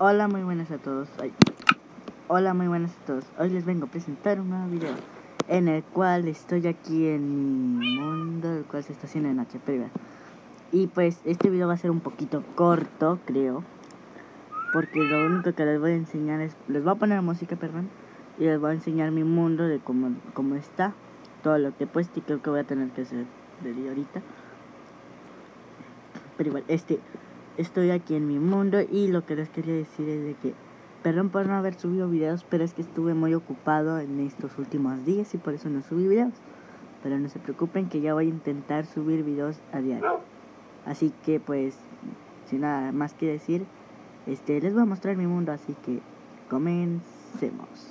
Hola, muy buenas a todos. Hola, muy buenas a todos. Hoy les vengo a presentar un nuevo video en el cual estoy aquí en mi mundo, el cual se está haciendo en HP. Y pues este video va a ser un poquito corto, creo. Porque lo único que les voy a enseñar es, les voy a poner música, perdón. Y les voy a enseñar mi mundo de cómo, cómo está. Todo lo que he puesto y creo que voy a tener que hacer de ahorita. Pero igual, este, estoy aquí en mi mundo y lo que les quería decir es de que, perdón por no haber subido videos, pero es que estuve muy ocupado en estos últimos días y por eso no subí videos. Pero no se preocupen que ya voy a intentar subir videos a diario. Así que pues, sin nada más que decir, este, les voy a mostrar mi mundo, así que comencemos.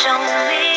想你。